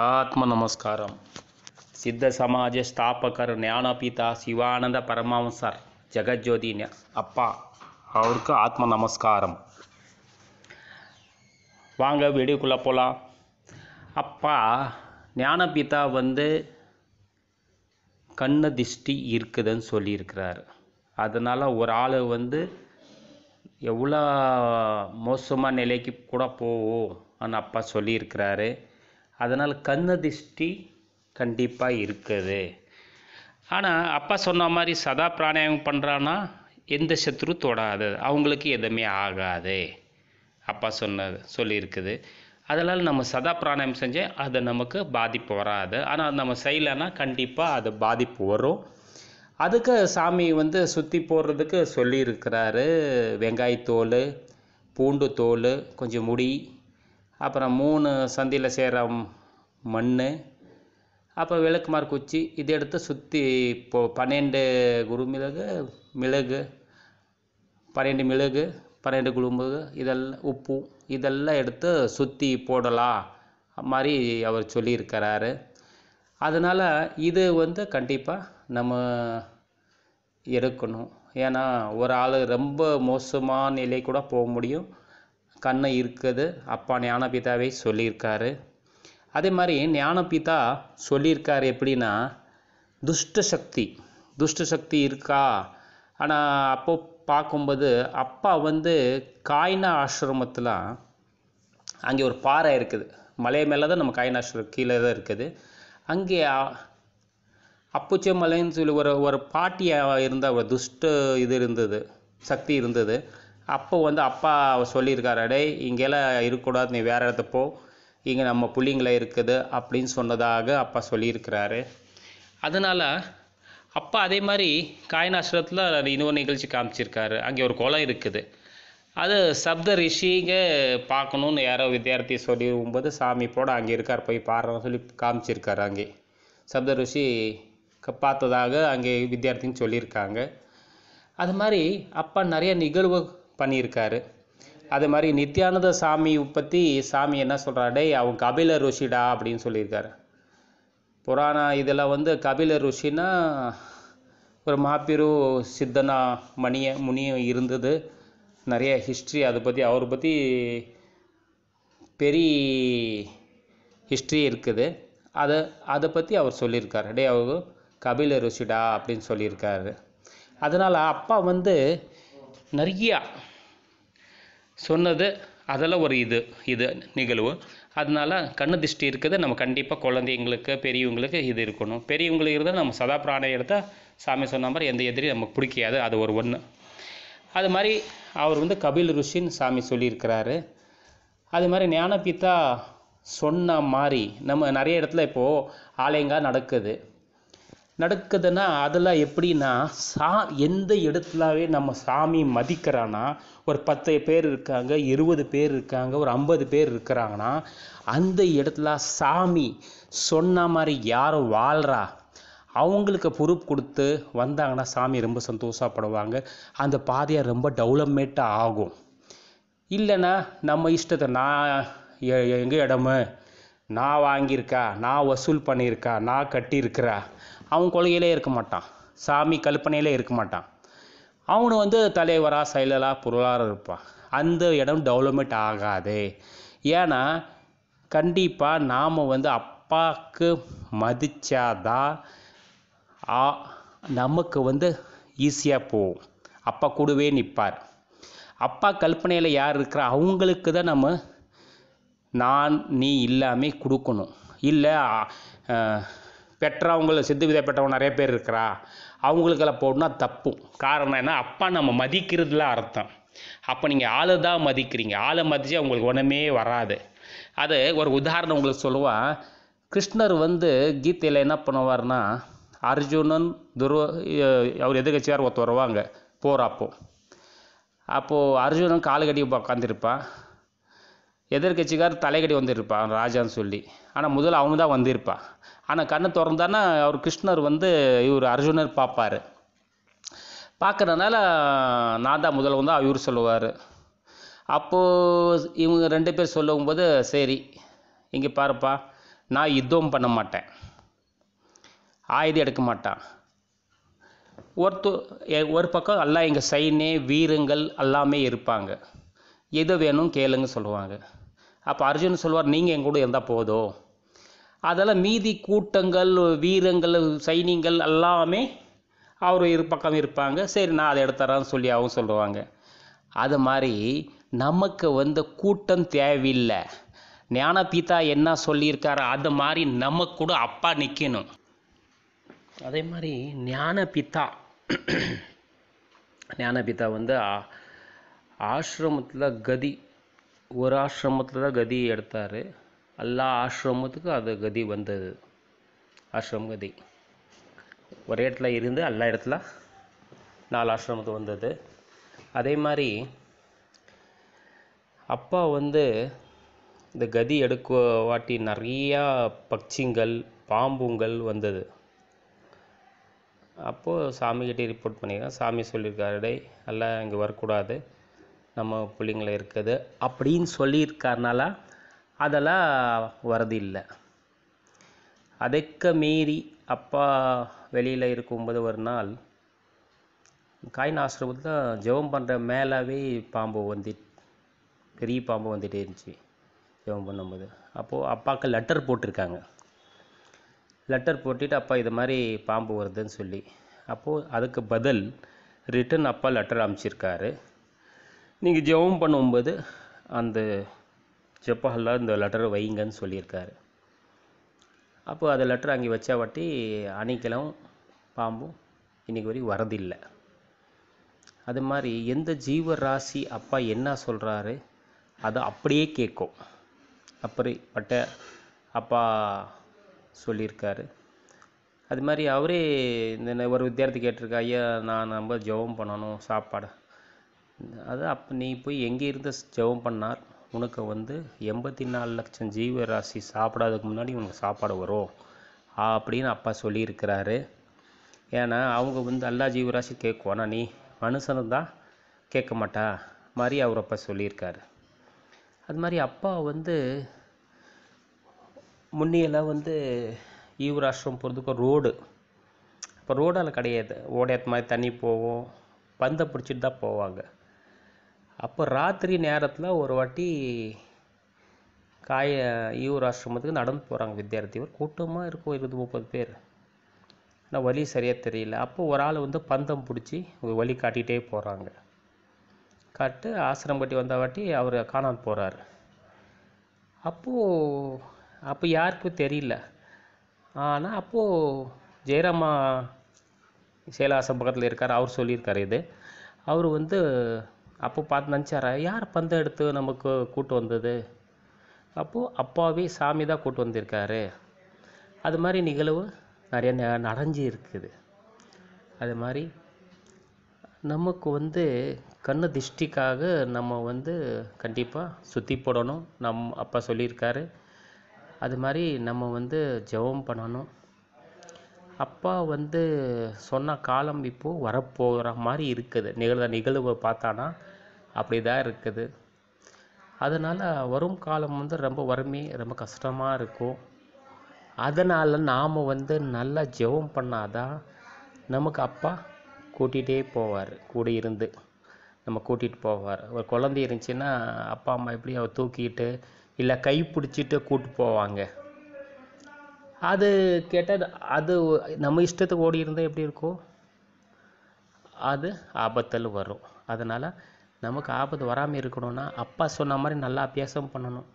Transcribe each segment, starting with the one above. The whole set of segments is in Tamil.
ఆత్మ నమస్కారం సిద్ధ సమాజ స్థాపకర్ జ్ఞానపీత శివానంద పరమహంసర్ జగజ్యోతి அப்பா அவருக்கு ஆத்ம நமஸ்காரம் வாங்க வீடியோக்குள்ளே போகலாம் அப்பா ஞானபீதா வந்து கண்ணு திஷ்டி இருக்குதுன்னு சொல்லியிருக்கிறார். அதனால் ஒரு ஆள் வந்து எவ்வளோ மோசமான நிலைக்கு கூட போவோம் அப்படின்னு அப்பா சொல்லியிருக்கிறாரு. அதனால் கண்ணதிஷ்டி கண்டிப்பாக இருக்குது. ஆனால் அப்பா சொன்ன மாதிரி சதா பிராணாயாமம் பண்ணுறான்னா எந்த சத்ரு தொடாது. அவங்களுக்கு எதுவுமே ஆகாது. அப்பா சொன்னது சொல்லியிருக்குது. அதனால் நம்ம சதா பிராணாயம் செஞ்சால் அது நமக்கு பாதிப்பு வராது. ஆனால் நம்ம செய்யலைன்னா கண்டிப்பாக அது பாதிப்பு வரும். அதுக்கு சாமி வந்து சுற்றி போடுறதுக்கு சொல்லியிருக்கிறாரு. வெங்காயத்தோல் பூண்டு தோல் கொஞ்சம் முடி அப்புறம் மூணு சந்தியில் செய்கிற மண் அப்புறம் விளக்குமார் குச்சி இதை எடுத்து சுற்றி இப்போ பன்னெண்டு குரு மிளகு மிளகு பன்னெண்டு மிளகு பன்னெண்டு குழும்பு இதெல்லாம் உப்பு இதெல்லாம் எடுத்து சுற்றி போடலாம் மாதிரி அவர் சொல்லியிருக்கிறாரு. அதனால் இது வந்து கண்டிப்பாக நம்ம எடுக்கணும். ஏன்னா ஒரு ஆள் ரொம்ப மோசமான நிலை கூட போக முடியும். கண்ணு இருக்குது அப்பா ஞானபிதாவே சொல்லியிருக்காரு. அதே மாதிரி ஞானபிதா சொல்லியிருக்காரு எப்படின்னா துஷ்ட சக்தி துஷ்ட சக்தி இருக்கா? ஆனால் அப்போ பார்க்கும்போது அப்பா வந்து காய்னா ஆசிரமத்தில் அங்கே ஒரு பாறை இருக்குது. மலை மேலே தான் நம்ம காய்னாஸ்வரம் கீழே தான் இருக்குது. அங்கே அப்புச்ச மலைன்னு சொல்லி ஒரு ஒரு பாட்டியாக இருந்த ஒரு துஷ்ட இது இருந்தது சக்தி இருந்தது. அப்போ வந்து அப்பா சொல்லியிருக்காரு அடே இங்கெல்லாம் இருக்கக்கூடாது நீ வேறு இடத்த போ. இங்கே நம்ம பிள்ளைங்கள இருக்குது அப்படின்னு சொன்னதாக அப்பா சொல்லியிருக்கிறாரு. அதனால் அப்பா அதே மாதிரி காயினாசிரத்தில் இன்னொரு நிகழ்ச்சி காமிச்சிருக்காரு. அங்கே ஒரு குளம் இருக்குது. அது சப்த ரிஷிங்க பார்க்கணுன்னு யாரோ வித்தியார்த்தி சொல்லிருக்கும்போது சாமி போட அங்கே இருக்கார் போய் பாடுறோம் சொல்லி காமிச்சிருக்காரு அங்கே. சப்த ரிஷி க- பார்த்ததாக அங்கே வித்தியார்த்தின்னு சொல்லியிருக்காங்க. அது மாதிரி அப்பா நிறைய நிகழ்வு பண்ணியிருக்காரு. அது மாதிரி நித்யானந்த சாமி பற்றி சாமி என்ன சொல்கிறாடே அவன் கபில ருஷிடா அப்படின்னு சொல்லியிருக்காரு. புராண இதில் வந்து கபில ருஷினா ஒரு மாபெரு சித்தனா மணிய முனியும் இருந்தது. நிறைய ஹிஸ்ட்ரி அதை பற்றி அவரை பற்றி பெரிய ஹிஸ்ட்ரி இருக்குது. அதை அதை பற்றி அவர் சொல்லியிருக்காரு. டே அவர் கபில ருஷிடா அப்படின்னு சொல்லியிருக்காரு. அதனால் அப்பா வந்து நிறையா சொன்னது அதெல்லாம் ஒரு இது இது நிகழ்வு. அதனால் கண்ணு திருஷ்டி இருக்குது நம்ம கண்டிப்பாக குழந்தைங்களுக்கு பெரியவங்களுக்கு இது இருக்கணும். பெரியவங்களுக்கு இருந்தால் நம்ம சதா பிராணம் எடுத்தால் சாமி சொன்ன மாதிரி எந்த எதிரி நமக்கு பிடிக்காது அது ஒரு ஒன்று அது மாதிரி அவர் வந்து கபில் ருஷின்னு சாமி சொல்லியிருக்கிறாரு. அது மாதிரி ஞானபிதா சொன்ன மாதிரி நம்ம நிறைய இடத்துல இப்போது ஆலயங்கா நடக்குது. நடக்குதுன்னா அதெல்லாம் எப்படின்னா சா எந்த இடத்துலவே நம்ம சாமி மதிக்கிறான்னா ஒரு பத்து பேர் இருக்காங்க இருபது பேர் இருக்காங்க ஒரு ஐம்பது பேர் இருக்கிறாங்கன்னா அந்த இடத்துல சாமி சொன்ன மாதிரி யாரும் வாழ்கிறா அவங்களுக்கு பொறுப்பு கொடுத்து வந்தாங்கன்னா சாமி ரொம்ப சந்தோஷப்படுவாங்க. அந்த பாதையை ரொம்ப டெவலப்மெண்ட்டாக ஆகும். இல்லைன்னா நம்ம இஷ்டத்தை நான் எ- இடமு? நான் வாங்கியிருக்கா? நான் வசூல் பண்ணியிருக்கா? நான் கட்டியிருக்கிறா? அவன் கொள்கையிலே இருக்க மாட்டான். சாமி கல்பனையிலே இருக்க மாட்டான். அவனு வந்து தலைவராக செயலராக பொருளாதாரம் இருப்பான் அந்த இடம் டெவலப்மெண்ட் ஆகாது. ஏன்னா கண்டிப்பாக நாம் வந்து அப்பாவுக்கு மதித்தாதான் ஆ நமக்கு வந்து ஈஸியாக போகும். அப்பா கூடவே நிற்பார் அப்பா கல்பனையில் யார் இருக்கிறா அவங்களுக்கு தான் நம்ம நான் நீ இல்லாமல் கொடுக்கணும். இல்லை பெற்றவங்கள சித்து விதை பெற்றவங்க நிறைய பேர் இருக்கிறா? அவங்களுக்கெல்லாம் போடணும்னா தப்பும் காரணம் என்ன? அப்பா நம்ம மதிக்கிறதுல அர்த்தம். அப்போ நீங்கள் ஆளை தான் மதிக்கிறீங்க. ஆளை மதித்து அவங்களுக்கு ஒன்றுமே வராது. அது ஒரு உதாரணம் உங்களுக்கு சொல்லுவான் கிருஷ்ணர் வந்து கீதையில் என்ன பண்ணுவார்னா அர்ஜுனன் துருவ அவர் எதிர்கட்சியார் ஒருத்தர் வருவாங்க. போகிறப்போ அப்போது அர்ஜுனன் காலு கட்டி உட்காந்துருப்பான் எதிர்கட்சிக்கார் தலைகடி வந்திருப்பான் ராஜான்னு சொல்லி. ஆனால் முதல்ல அவனு தான் வந்திருப்பான் ஆனால் கண்ணை திறந்தானா அவர் கிருஷ்ணர் வந்து இவர் அர்ஜுனர் பார்ப்பார். பார்க்கறதுனால நான் தான் முதல்ல வந்து இவர் சொல்லுவார். அப்போது இவங்க ரெண்டு பேர் சொல்லும்போது சரி இங்கே பாருப்பா நான் யுத்தம் பண்ண மாட்டேன். ஆயுதம் எடுக்க மாட்டான். ஒருத்த எ- ஒரு பக்கம் எல்லாம் எங்கள் சைனே வீரங்கள் எல்லாமே இருப்பாங்க. எது வேணும் கேளுங்க சொல்லுவாங்க. அப்போ அர்ஜுன் சொல்வார் நீங்கள் என் கூட இருந்தால் போதும் அதெல்லாம் மீதி கூட்டங்கள் வீரங்கள் சைனியங்கள் எல்லாமே அவர் இரு பக்கம் இருப்பாங்க. சரி நான் அதை எடுத்துறேன்னு சொல்லி அவங்க சொல்லுவாங்க. அது மாதிரி நமக்கு வந்து கூட்டம் தேவையில்லை. ஞானபீதா என்ன சொல்லியிருக்காரு அது மாதிரி நம்ம கூட அப்பா நிற்கணும் அதே மாதிரி ஞானபிதா ஞானபிதா வந்து ஆசிரமத்தில் கதி ஒரு ஆசிரமத்தில் தான் கதி எடுத்தார். எல்லா ஆசிரமத்துக்கும் அது கதி வந்தது. ஆசிரம கதி. ஒரே இடத்துல இருந்து எல்லா இடத்துல நாலு ஆசிரமத்துக்கு வந்தது. அதே மாதிரி அப்பா வந்து இந்த கதி எடுக்க வாட்டி நிறையா பட்சிங்கள் பாம்புங்கள் வந்தது. அப்போது சாமிக்கிட்டே ரிப்போர்ட் பண்ணிக்கிறேன். சாமி சொல்லியிருக்காரு டே எல்லாம் இங்கே வரக்கூடாது. நம்ம பிள்ளைங்கள இருக்குது அப்படின்னு சொல்லியிருக்காருனால அதெல்லாம் வரது இல்லை. அதுக்கு மீறி அப்பா வெளியில் இருக்கும்போது ஒரு நாள் காயின் ஆசிரமத்தில் ஜெபம் பண்ணுற மேலாவே பாம்பு வந்து பெரிய பாம்பு வந்துகிட்டே இருந்துச்சு ஜெபம் பண்ணும்போது. அப்போது அப்பாவுக்கு லெட்டர் போட்டிருக்காங்க. லெட்டர் போட்டுட்டு அப்பா இது மாதிரி பாம்பு வருதுன்னு சொல்லி அப்போது அதுக்கு பதில் ரிட்டன் அப்பா லெட்டர் அனுப்பிச்சிருக்காரு. நீங்கள் ஜெபம் பண்ணும்போது அந்த ஜெப்பஹல்ல இந்த லெட்டரை வைங்கன்னு சொல்லியிருக்காரு. அப்போ அந்த லெட்டர் அங்கே வச்சா வாட்டி அணிக்கலும் பாம்பும் இன்றைக்கி வரைக்கும் வரதில்லை அது மாதிரி எந்த ஜீவராசி அப்பா என்ன சொல்கிறாரு அதை அப்படியே கேட்கும். அப்படிப்பட்ட அப்பா சொல்லியிருக்காரு. அது மாதிரி அவரே இந்த ஒரு வித்தியார்த்தி கேட்டிருக்கா ஐயா நான் நம்ம ஜெபம் பண்ணணும் சாப்பாடு அது அப்போ நீ போய் எங்கே இருந்து ஜெபம் பண்ணார் உனக்கு வந்து எண்பத்தி நாலு லட்சம் ஜீவராசி சாப்பிடாததுக்கு முன்னாடி உனக்கு சாப்பாடு வரும் அப்படின்னு அப்பா சொல்லியிருக்கிறாரு. ஏன்னா அவங்க வந்து எல்லா ஜீவராசி கேட்கும் ஆனால் நீ மனுஷனு தான் கேட்க மாட்டா மாதிரி அவர் அப்பா சொல்லியிருக்காரு. அது மாதிரி அப்பா வந்து முன்னியெல்லாம் வந்து ஈவராஷ்டிரம் போகிறதுக்கு ரோடு. இப்போ ரோடால் கிடையாது. ஓடையத்து மாதிரி தண்ணி போகும் பந்தை பிடிச்சிட்டு தான் போவாங்க. அப்போ ராத்திரி நேரத்தில் ஒரு வாட்டி காய ஈவூர் ஆசிரமத்துக்கு நடந்து போகிறாங்க வித்தியார்த்தி ஒரு கூட்டமாக இருக்கும் இருபது முப்பது பேர். ஆனால் வழி சரியாக தெரியல. அப்போ ஒரு ஆள் வந்து பந்தம் பிடிச்சி ஒரு வழி காட்டிகிட்டே போகிறாங்க காட்டு ஆசிரம் கட்டி வந்த வாட்டி அவர் காணாமல் போகிறாரு அப்போது அப்போ யாருக்கும் தெரியல. ஆனால் அப்போது ஜெயராமா சேலாசம் பக்கத்தில் இருக்கார். அவர் சொல்லியிருக்கார் இது. அவர் வந்து அப்போ பார்த்து நினச்சாரா யார் பந்தம் எடுத்து நமக்கு கூட்டு வந்தது? அப்போது அப்பாவே சாமி தான் கூட்டு வந்திருக்காரு. அது மாதிரி நிகழ்வு நிறைய ந- இருக்குது. அது மாதிரி நமக்கு வந்து கண்ணு திஷ்டிக்காக நம்ம வந்து கண்டிப்பாக சுற்றி போடணும். நம் அப்பா சொல்லியிருக்காரு. அது மாதிரி நம்ம வந்து ஜெபம் பண்ணணும். அப்பா வந்து சொன்ன காலம் இப்போது வரப்போகிற மாதிரி இருக்குது. நிகழ்ந்த நிகழ்வை பார்த்தானா அப்படி தான் இருக்குது. அதனால் வரும் காலம் வந்து ரொம்ப வறுமை ரொம்ப கஷ்டமாக இருக்கும். அதனால் நாம் வந்து நல்லா ஜெபம் பண்ணாதான் நமக்கு அப்பா கூட்டிகிட்டே போவார் கூட இருந்து நம்ம கூட்டிகிட்டு போவார். ஒரு குழந்தை இருந்துச்சுன்னா அப்பா அம்மா எப்படி அவர் தூக்கிட்டு இல்லை கை பிடிச்சிட்டு கூட்டு போவாங்க. அது கேட்டால் அது நம்ம இஷ்டத்துக்கு ஓடி இருந்தால் எப்படி இருக்கும்? அது ஆபத்தில் வரும். அதனால் நமக்கு ஆபத்து வராமல் இருக்கணும்னா அப்பா சொன்ன மாதிரி நல்லா அபியாசம் பண்ணணும்.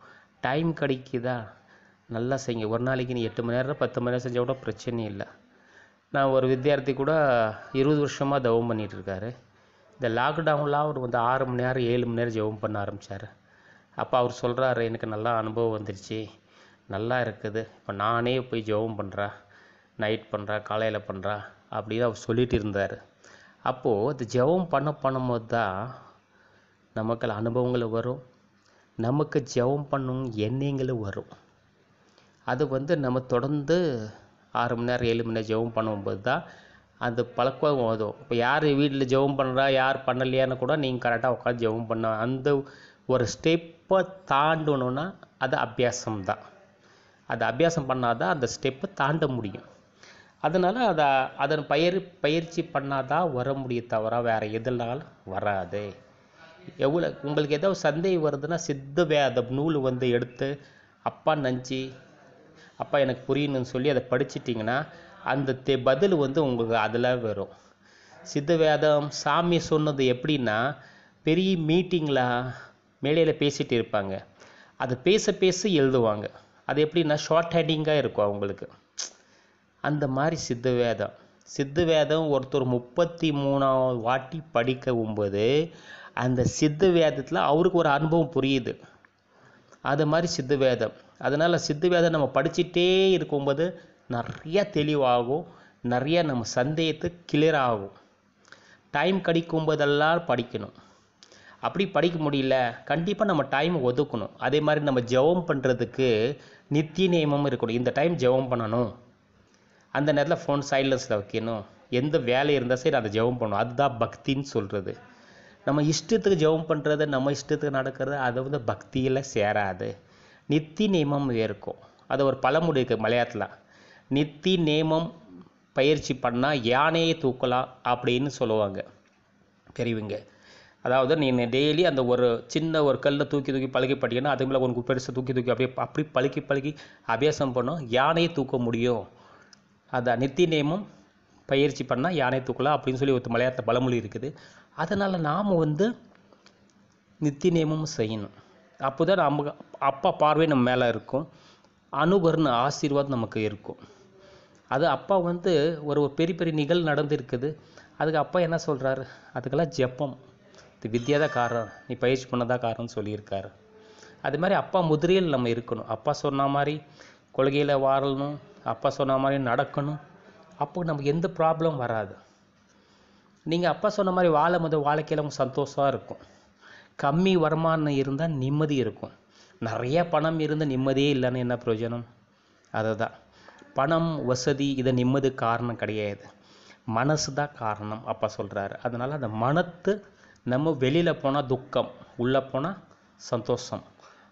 டைம் கிடைக்குதா? நல்லா செய்யுங்க. ஒரு நாளைக்கு நீ எட்டு மணி நேரம் பத்து மணி நேரம் செஞ்சால் கூட பிரச்சனை இல்லை. நான் ஒரு வித்தியார்த்தி கூட இருபது வருஷமாக தவம் பண்ணிகிட்ருக்காரு இந்த லாக்டவுனில் அவர் வந்து ஆறு மணி நேரம் ஏழு மணி நேரம் ஜெபம் பண்ண ஆரம்பித்தார் அப்போ அவர் சொல்கிறாரு எனக்கு நல்லா அனுபவம் வந்துருச்சு. நல்லா இருக்குது. இப்போ நானே போய் ஜெபம் பண்ணுறா நைட் பண்ணுறா காலையில் பண்ணுறா அப்படின்னு அவர் சொல்லிகிட்டு இருந்தார். அப்போது இந்த ஜெபம் பண்ண பண்ணும்போது தான் நமக்கு அனுபவங்கள் வரும். நமக்கு ஜெபம் பண்ணும் எண்ணங்களும் வரும். அது வந்து நம்ம தொடர்ந்து ஆறு மணி நேரம் ஏழு மணி நேரம் ஜெபம் பண்ணும்போது தான் அந்த பழக்கம் வரும். இப்போ யார் வீட்டில் ஜெபம் பண்ணுறா யார் பண்ணலையான்னு கூட நீங்கள் கரெக்டாக உட்காந்து ஜெபம் பண்ண அந்த ஒரு ஸ்டெப்பை தாண்டணுன்னா அது அபியாசம் தான். அதை அபியாசம் பண்ணாதான் அந்த ஸ்டெப்பை தாண்ட முடியும். அதனால் அதை அதன் பயிர் பயிற்சி பண்ணாதான் வர முடியும் தவிர வேறு எதுனாலும் வராது. எவ்வளோ உங்களுக்கு ஏதாவது சந்தேகம் வருதுன்னா சித்த வேத நூல் வந்து எடுத்து அப்பா நஞ்சி அப்பா எனக்கு புரியணும்னு சொல்லி அதை படிச்சிட்டிங்கன்னா அந்த தெ பதில் வந்து உங்களுக்கு அதில் வரும். சித்த வேதம் சாமி சொன்னது எப்படின்னா பெரிய மீட்டிங்கில் மேடையில் பேசிகிட்டு இருப்பாங்க. அது பேச பேச எழுதுவாங்க. அது எப்படின்னா ஷார்ட் ஹேண்டிங்காக இருக்கும் அவங்களுக்கு. அந்த மாதிரி சித்த வேதம். சித்த வேதம் ஒருத்தர் முப்பத்தி மூணாவது வாட்டி படிக்கும்போது அந்த சித்த வேதத்தில் அவருக்கு ஒரு அனுபவம் புரியுது. அது மாதிரி சித்த வேதம். அதனால் சித்த வேதம் நம்ம படிச்சுட்டே இருக்கும்போது நிறைய தெளிவாகும். நிறைய நம்ம சந்தேகத்து கிளியர் ஆகும். டைம் கிடைக்கும் போதெல்லாம் படிக்கணும். அப்படி படிக்க முடியல கண்டிப்பாக நம்ம டைம் ஒதுக்கணும். அதே மாதிரி நம்ம ஜெபம் பண்ணுறதுக்கு நித்திய நியமம் இருக்கணும். இந்த டைம் ஜெபம் பண்ணணும். அந்த நேரத்தில் ஃபோன் சைலன்ஸில் வைக்கணும். எந்த வேலை இருந்தால் சரி அதை ஜெபம் பண்ணணும். அதுதான் பக்தின்னு சொல்கிறது நம்ம இஷ்டத்துக்கு ஜெபம் பண்ணுறது நம்ம இஷ்டத்துக்கு நடக்கிறது அது வந்து பக்தியில் சேராது. நித்தி நேமம் இருக்கும் அது ஒரு பழமொழி இருக்குது மலையாளத்தில். நித்தி நேமம் பயிற்சி பண்ணால் யானையை தூக்கலாம் அப்படின்னு சொல்லுவாங்க. பெரியவங்க அதாவது நீங்கள் டெய்லி அந்த ஒரு சின்ன ஒரு கல்லை தூக்கி தூக்கி பழகி பட்டிங்கன்னா அது மேலே உனக்கு பெருசு தூக்கி தூக்கி அப்படியே அப்படி பழகி பழகி அபியாசம் பண்ணோம். யானையை தூக்க முடியும். அதான் நித்தி நேமம் பயிற்சி பண்ணால் யானை தூக்கலாம் அப்படின்னு சொல்லி ஒரு மலையாளத்தில் பழமொழி இருக்குது. அதனால் நாம் வந்து நித்தி நேமமும் செய்யணும். அப்போ தான் நம்ம அப்பா பார்வை நம்ம மேலே இருக்கும். அனுகர்னு ஆசீர்வாதம் நமக்கு இருக்கும். அது அப்பா வந்து ஒரு பெரிய பெரிய நிகழ் நடந்திருக்குது. அதுக்கு அப்பா என்ன சொல்கிறாரு அதுக்கெல்லாம் ஜெப்பம் இது வித்யா தான் காரணம். நீ பயிற்சி பண்ணதான் காரணம்னு சொல்லியிருக்காரு. அது மாதிரி அப்பா முதிரையில் நம்ம இருக்கணும். அப்பா சொன்ன மாதிரி கொள்கையில் வாழணும். அப்பா சொன்ன மாதிரி நடக்கணும். அப்போ நமக்கு எந்த ப்ராப்ளம் வராது. நீங்கள் அப்பா சொன்ன மாதிரி வாழும் போது வாழ்க்கையில் சந்தோஷமாக இருக்கும். கம்மி வருமானம் இருந்தால் நிம்மதி இருக்கும். நிறைய பணம் இருந்து நிம்மதியே இல்லைன்னு என்ன பிரயோஜனம்? அதுதான். பணம் வசதி இதை நிம்மதி காரணம் கிடையாது. மனசு தான் காரணம் அப்பா சொல்கிறாரு அதனால் அந்த மனத்து நம்ம வெளியில் போனால் துக்கம் உள்ளே போனால் சந்தோஷம்.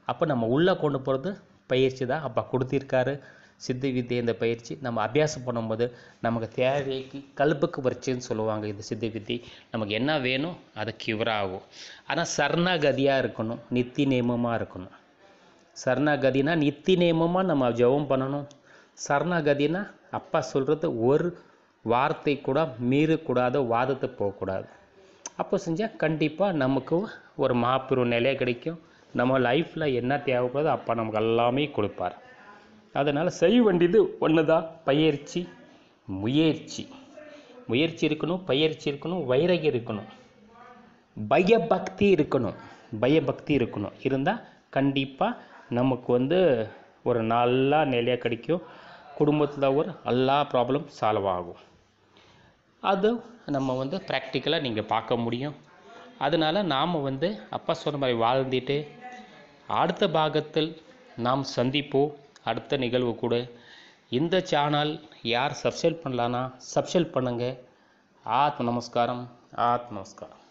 அப்போ நம்ம உள்ளே கொண்டு போகிறது பயிற்சி தான் அப்பா கொடுத்திருக்காரு. சித்த வித்தை இந்த பயிற்சி நம்ம அபியாசம் பண்ணும்போது நமக்கு தேவைக்கு கல்புக்கு வரிச்சுன்னு சொல்லுவாங்க இந்த சித்த வித்தை நமக்கு என்ன வேணும் அது கியூர் ஆகும். ஆனால் சரணாகதியாக இருக்கணும் நித்தி நேமமாக இருக்கணும். சரணாகதினா நித்தி நேமமாக நம்ம ஜெபம் பண்ணணும். சரணாகதினா அப்பா சொல்கிறது ஒரு வார்த்தை கூட மீறக்கூடாது வாதத்தை போகக்கூடாது. அப்போ செஞ்சால் கண்டிப்பாக நமக்கு ஒரு மாபெரும் நிலையை கிடைக்கும். நம்ம லைஃப்பில் என்ன தேவைப்படுதோ அப்பா நமக்கு எல்லாமே கொடுப்பார். அதனால் செய்ய வேண்டியது ஒன்று தான் பயிற்சி. முயற்சி. முயற்சி இருக்கணும் பயிற்சி இருக்கணும் வைரகி இருக்கணும். பயபக்தி இருக்கணும். பயபக்தி இருக்கணும். இருந்தால் கண்டிப்பாக நமக்கு வந்து ஒரு நல்ல நிலையாக கிடைக்கும். குடும்பத்தில் ஒரு எல்லா ப்ராப்ளம் சால்வ் ஆகும். அது நம்ம வந்து ப்ராக்டிக்கலாக நீங்கள் பார்க்க முடியும். அதனால் நாம் வந்து அப்பா சொன்ன மாதிரி வாழ்ந்துட்டு அடுத்த பாகத்தில் நாம் சந்திப்போம். அடுத்த நிகழ்வு கூட. இந்த சேனல் யார் சப்ஸ்கிரைப் பண்ணலான்னா சப்ஸ்கிரைப் பண்ணுங்கள் ஆத்ம நமஸ்காரம். ஆத்ம நமஸ்காரம்.